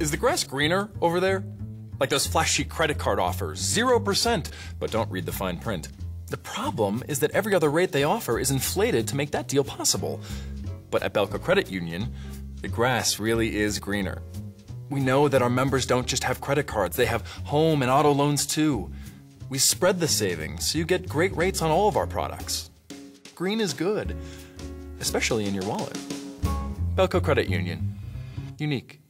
Is the grass greener over there? Like those flashy credit card offers, 0%, but don't read the fine print. The problem is that every other rate they offer is inflated to make that deal possible. But at Bellco Credit Union, the grass really is greener. We know that our members don't just have credit cards, they have home and auto loans too. We spread the savings so you get great rates on all of our products. Green is good, especially in your wallet. Bellco Credit Union. Unique.